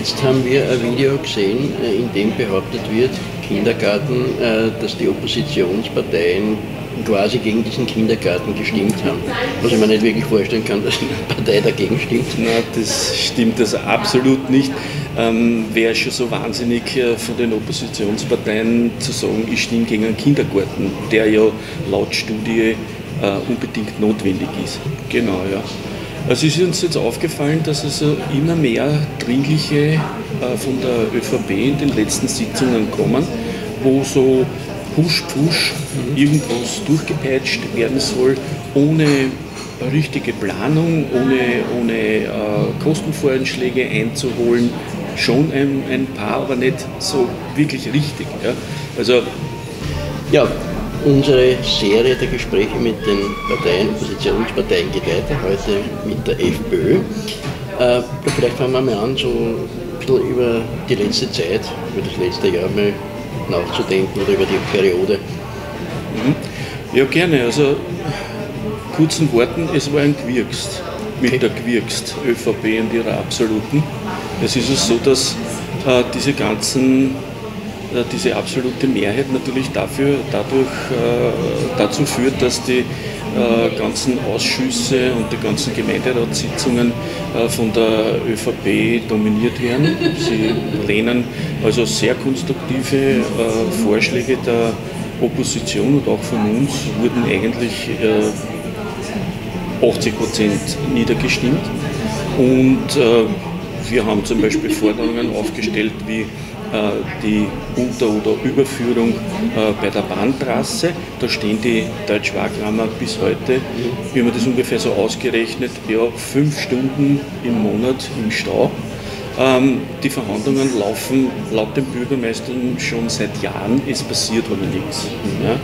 Jetzt haben wir ein Video gesehen, äh, in dem behauptet wird, Kindergarten, äh, dass die Oppositionsparteien quasi gegen diesen Kindergarten gestimmt haben. Was ich mir nicht wirklich vorstellen kann, dass eine Partei dagegen stimmt. Na, das stimmt also absolut nicht. Ähm, Wäre schon so wahnsinnig äh, von den Oppositionsparteien zu sagen, ich stimme gegen einen Kindergarten, der ja laut Studie äh, unbedingt notwendig ist. Genau, ja. Also es ist uns jetzt aufgefallen, dass also immer mehr dringliche äh, von der ÖVP in den letzten Sitzungen kommen, wo so husch push irgendwas durchgepeitscht werden soll, ohne richtige Planung, ohne, ohne äh, Kostenvoranschläge einzuholen. Schon ein, ein paar, aber nicht so wirklich richtig. Ja. Also ja, Unsere Serie der Gespräche mit den Parteien, Oppositionsparteien weiter, heute mit der FPÖ. Äh, vielleicht fangen wir mal an, so ein bisschen über die letzte Zeit, über das letzte Jahr mal nachzudenken oder über die Periode. Mhm. Ja, gerne. Also kurzen Worten, es war ein Gewirkst mit okay. der Gewirkst ÖVP und ihrer Absoluten. Es ist es so, dass äh, diese ganzen diese absolute Mehrheit natürlich dafür, dadurch äh, dazu führt, dass die äh, ganzen Ausschüsse und die ganzen Gemeinderatssitzungen von der ÖVP dominiert werden. Sie lehnen also sehr konstruktive Vorschläge der Opposition und auch von uns wurden eigentlich 80 Prozent niedergestimmt. Und wir haben zum Beispiel Forderungen aufgestellt wie äh, die Unter- oder Überführung äh, bei der Bahntrasse. Da stehen die Deutsch-Wagrammer bis heute, wie man das ungefähr so ausgerechnet, ja, fünf Stunden im Monat im Stau. Ähm, die Verhandlungen laufen laut dem Bürgermeister schon seit Jahren, es passiert aber nichts. Ja.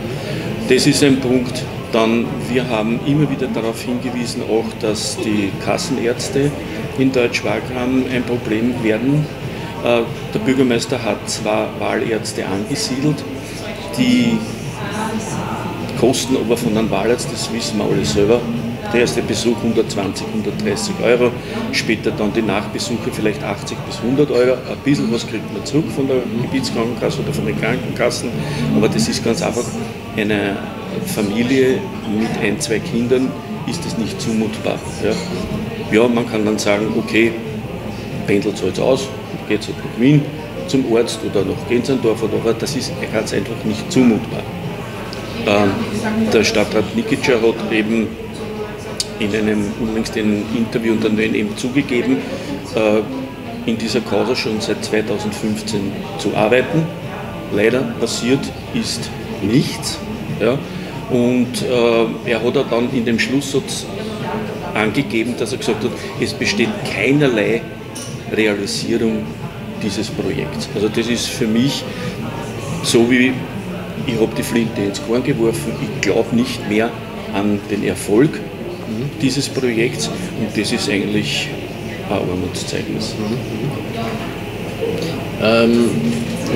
Das ist ein Punkt. Dann, wir haben immer wieder darauf hingewiesen, auch, dass die Kassenärzte in Deutsch-Wagram ein Problem werden äh, der Bürgermeister hat zwei Wahlärzte angesiedelt. Die kosten aber von einem Wahlarzt, das wissen wir alle selber, der erste Besuch 120, 130 Euro, später dann die Nachbesuche vielleicht 80 bis 100 Euro. Ein bisschen was kriegt man zurück von der Gebietskrankenkasse oder von den Krankenkassen, aber das ist ganz einfach eine Familie mit ein, zwei Kindern ist das nicht zumutbar. Ja, ja man kann dann sagen, okay, pendelt es aus, geht es nach Wien zum Arzt oder nach Gensendorf oder was, das ist ganz einfach nicht zumutbar. Ähm, der Stadtrat Nikitscher hat eben in einem unlängsten Interview und dann eben zugegeben, äh, in dieser Causa schon seit 2015 zu arbeiten. Leider passiert ist nichts. Ja. Und äh, er hat dann in dem Schlusssatz angegeben, dass er gesagt hat, es besteht keinerlei Realisierung dieses Projekts. Also das ist für mich so wie ich habe die Flinte ins Korn geworfen, ich glaube nicht mehr an den Erfolg dieses Projekts und das ist eigentlich ein Armutszeugnis. Ähm,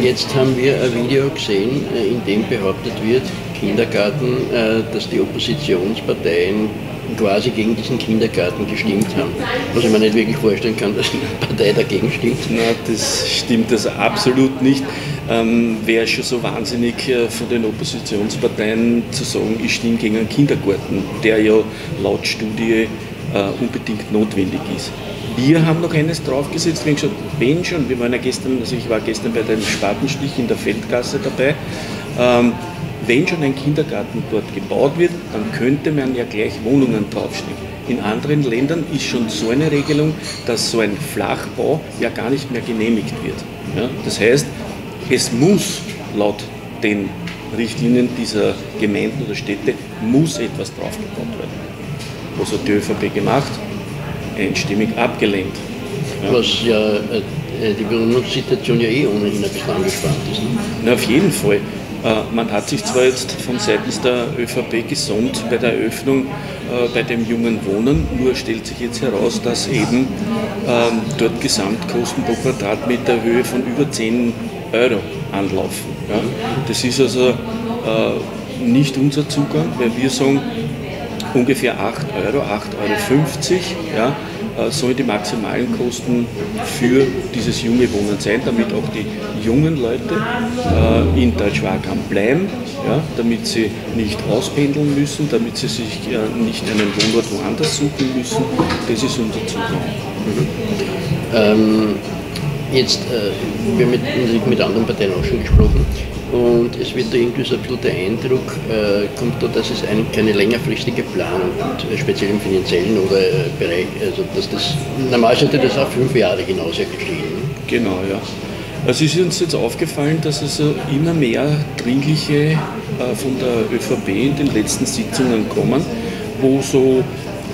jetzt haben wir ein Video gesehen, äh, in dem behauptet wird, Kindergarten, äh, dass die Oppositionsparteien quasi gegen diesen Kindergarten gestimmt haben. Was ich mir nicht wirklich vorstellen kann, dass eine Partei dagegen stimmt. Na, das stimmt also absolut nicht. Ähm, Wäre schon so wahnsinnig äh, von den Oppositionsparteien zu sagen, ich stimme gegen einen Kindergarten, der ja laut Studie äh, unbedingt notwendig ist. Wir haben noch eines draufgesetzt, haben gesagt, wenn schon, wir waren ja gestern, also ich war gestern bei dem Spatenstich in der Feldgasse dabei, ähm, wenn schon ein Kindergarten dort gebaut wird, dann könnte man ja gleich Wohnungen draufstellen. In anderen Ländern ist schon so eine Regelung, dass so ein Flachbau ja gar nicht mehr genehmigt wird. Ja, das heißt, es muss laut den Richtlinien dieser Gemeinden oder Städte muss etwas draufgebaut werden. Was hat die ÖVP gemacht? Einstimmig abgelehnt. Ja. Was ja äh, die Wohnungssituation ja eh ohnehin ein bisschen angespannt ist. Ne? Na, auf jeden Fall. Äh, man hat sich zwar jetzt von seitens der ÖVP gesund bei der Eröffnung äh, bei dem jungen Wohnen, nur stellt sich jetzt heraus, dass eben ähm, dort Gesamtkosten pro Quadratmeter Höhe von über 10 Euro anlaufen. Das ist also äh, nicht unser Zugang, weil wir sagen, ungefähr 8 Euro, 8,50 Euro. Ja. Äh, sollen die maximalen Kosten für dieses junge Wohnen sein, damit auch die jungen Leute äh, in Deutschwagram bleiben, ja, damit sie nicht auspendeln müssen, damit sie sich äh, nicht einen Wohnort woanders suchen müssen. Das ist unser Zugang. Mhm. Ähm, jetzt, äh, wir haben mit, mit anderen Parteien auch schon gesprochen. Und es wird da irgendwie so ein bisschen der Eindruck, äh, kommt da, dass es eine, keine längerfristige Planung gibt, äh, speziell im finanziellen oder äh, Bereich, also dass das, normal sollte das auch fünf Jahre hinaus ja geschehen. Genau, ja. Also ist uns jetzt aufgefallen, dass also immer mehr Dringliche äh, von der ÖVP in den letzten Sitzungen kommen, wo so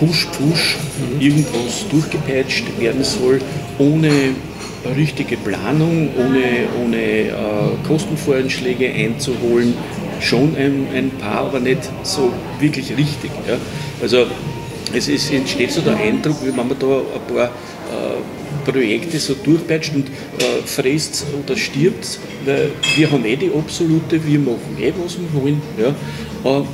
husch push mhm. irgendwas durchgepeitscht werden soll, ohne richtige Planung, ohne, ohne äh, Kostenvoranschläge einzuholen. Schon ein, ein paar, aber nicht so wirklich richtig. Ja. Also es ist, entsteht so der Eindruck, wie wenn man da ein paar äh, Projekte so durchpeitscht und äh, frisst oder stirbt, weil wir haben eh die absolute, wir machen eh, was wir wollen. Ja.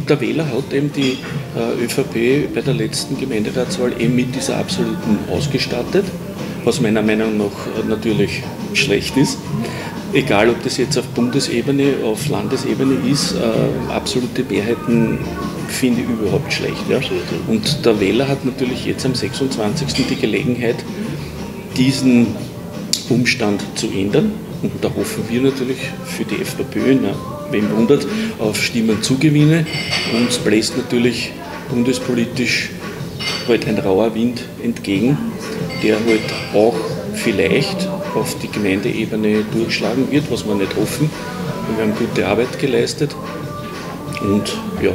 Der Wähler hat eben die äh, ÖVP bei der letzten Gemeinderatswahl eben mit dieser absoluten ausgestattet was meiner Meinung nach natürlich schlecht ist. Egal, ob das jetzt auf Bundesebene, auf Landesebene ist, äh, absolute Mehrheiten finde ich überhaupt schlecht. Ja. Und der Wähler hat natürlich jetzt am 26. die Gelegenheit, diesen Umstand zu ändern. Und da hoffen wir natürlich für die FPÖ, na, wem wundert, auf Stimmen zugewinne. Uns bläst natürlich bundespolitisch halt ein rauer Wind entgegen der halt auch vielleicht auf die Gemeindeebene durchschlagen wird, was wir nicht hoffen. Wir haben gute Arbeit geleistet und ja.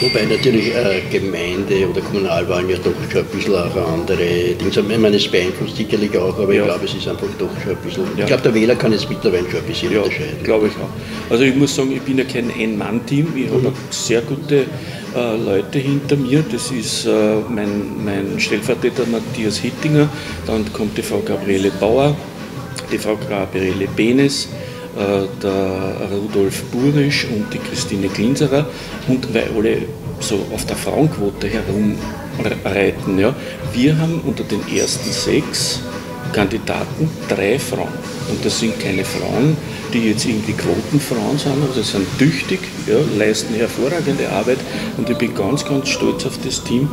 Wobei natürlich äh, Gemeinde- oder Kommunalwahlen ja doch schon ein bisschen auch andere Dinge sind. Ich meine, es beeinflusst sicherlich auch, aber ja. ich glaube, es ist einfach doch schon ein bisschen. Ja. Ich glaube, der Wähler kann jetzt mittlerweile schon ein bisschen ja, unterscheiden. glaube ich auch. Also ich muss sagen, ich bin ja kein Ein-Mann-Team. Ich mhm. habe sehr gute äh, Leute hinter mir. Das ist äh, mein, mein Stellvertreter Matthias Hittinger, dann kommt die Frau Gabriele Bauer, die Frau Gabriele Benes, der Rudolf Burisch und die Christine Glinserer. Und weil alle so auf der Frauenquote herumreiten, ja, wir haben unter den ersten sechs Kandidaten drei Frauen. Und das sind keine Frauen, die jetzt irgendwie Quotenfrauen sind, aber sie sind tüchtig, ja, leisten hervorragende Arbeit und ich bin ganz, ganz stolz auf das Team.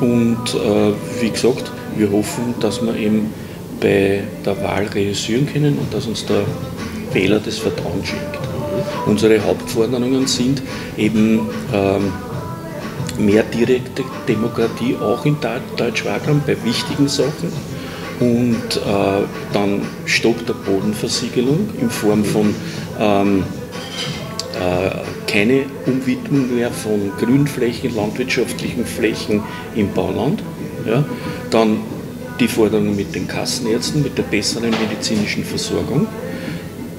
Und äh, wie gesagt, wir hoffen, dass wir eben bei der Wahl realisieren können und dass uns der Wähler das Vertrauen schenkt. Unsere Hauptforderungen sind eben ähm, mehr direkte Demokratie auch in Deutsch-Wagram bei wichtigen Sachen und äh, dann Stopp der Bodenversiegelung in Form von ähm, äh, keine Umwidmung mehr von Grünflächen, landwirtschaftlichen Flächen im Bauland. Ja. Dann die Forderung mit den Kassenärzten, mit der besseren medizinischen Versorgung.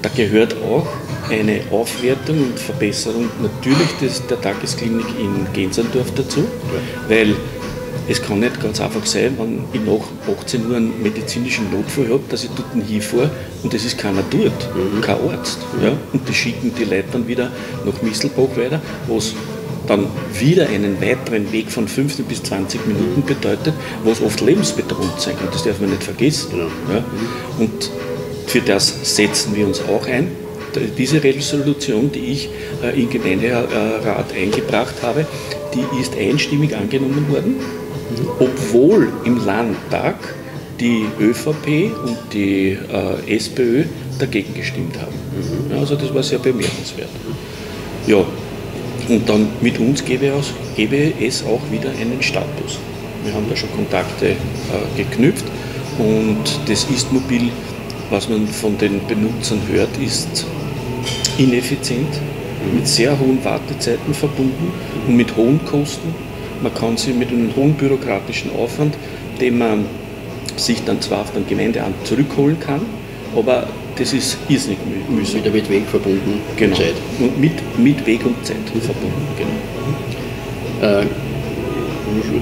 Da gehört auch eine Aufwertung und Verbesserung natürlich des, der Tagesklinik in Gensendorf dazu, weil es kann nicht ganz einfach sein, wenn ich nach 18 Uhr einen medizinischen Notfall habe, dass ich dort hinfahre und es ist keiner dort, mhm. kein Arzt. Mhm. Ja? Und die schicken die Leute dann wieder nach Misselbach weiter, was dann wieder einen weiteren Weg von 15 bis 20 Minuten bedeutet, was oft lebensbedrohend sein kann. Das darf man nicht vergessen. Genau. Ja? Und für das setzen wir uns auch ein. Diese Resolution, die ich äh, im Gemeinderat eingebracht habe, die ist einstimmig angenommen worden obwohl im Landtag die ÖVP und die äh, SPÖ dagegen gestimmt haben. Mhm. also das war sehr bemerkenswert. Ja, und dann mit uns gäbe es, gäbe es auch wieder einen Status. Wir haben da schon Kontakte äh, geknüpft und das Ist-Mobil, was man von den Benutzern hört, ist ineffizient, mit sehr hohen Wartezeiten verbunden und mit hohen Kosten man kann sie mit einem hohen bürokratischen Aufwand, den man sich dann zwar auf den Gemeindeamt zurückholen kann, aber das ist irrsinnig mühsam. Wieder mit Weg verbunden genau. Zeit. Und mit, mit Weg und Zeit mhm. verbunden, genau. Äh,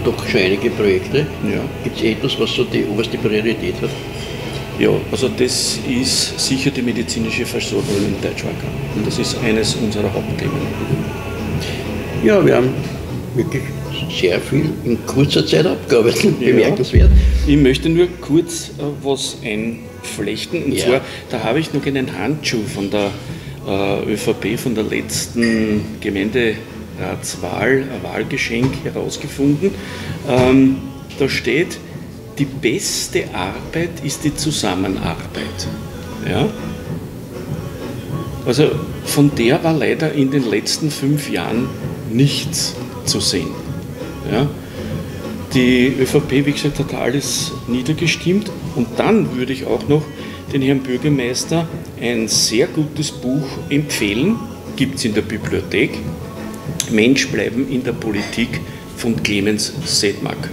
doch schon einige Projekte. Ja. Gibt es etwas, was so die oberste Priorität hat? Ja, also das ist sicher die medizinische Versorgung in Deutschwacker. Und das ist eines unserer Hauptthemen. Ja, wir haben wirklich sehr viel in kurzer Zeit abgearbeitet, bemerkenswert. Ich möchte nur kurz äh, was einflechten. Und ja. zwar, da habe ich noch einen Handschuh von der äh, ÖVP, von der letzten Gemeinderatswahl, ein Wahlgeschenk herausgefunden. Ähm, da steht, die beste Arbeit ist die Zusammenarbeit. Ja? Also von der war leider in den letzten fünf Jahren nichts zu sehen. Ja? Die ÖVP, wie gesagt, hat alles niedergestimmt. Und dann würde ich auch noch den Herrn Bürgermeister ein sehr gutes Buch empfehlen, gibt es in der Bibliothek, Mensch bleiben in der Politik von Clemens Sedmak.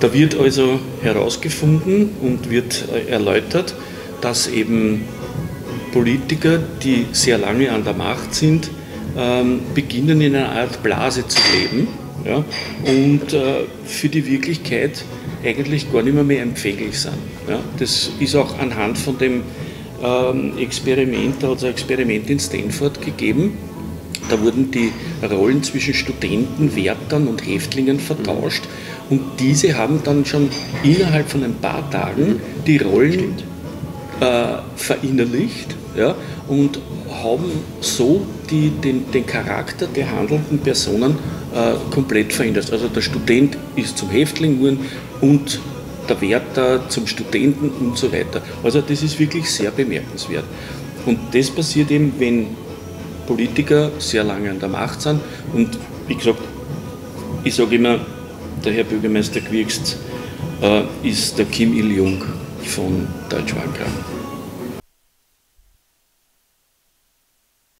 Da wird also herausgefunden und wird äh, erläutert, dass eben Politiker, die sehr lange an der Macht sind, ähm, beginnen in einer Art Blase zu leben ja, und äh, für die Wirklichkeit eigentlich gar nicht mehr, mehr empfänglich sind. Ja. Das ist auch anhand von dem ähm, Experiment, ein Experiment in Stanford gegeben, da wurden die Rollen zwischen Studenten, Wärtern und Häftlingen vertauscht und diese haben dann schon innerhalb von ein paar Tagen die Rollen äh, verinnerlicht ja, und haben so die, den, den Charakter der handelnden Personen äh, komplett verändert. Also der Student ist zum Häftling geworden und der Wärter zum Studenten und so weiter. Also das ist wirklich sehr bemerkenswert. Und das passiert eben, wenn Politiker sehr lange an der Macht sind. Und wie gesagt, ich sage immer, der Herr Bürgermeister Quirkst äh, ist der Kim Il-jung von Deutsch-Wahlkram.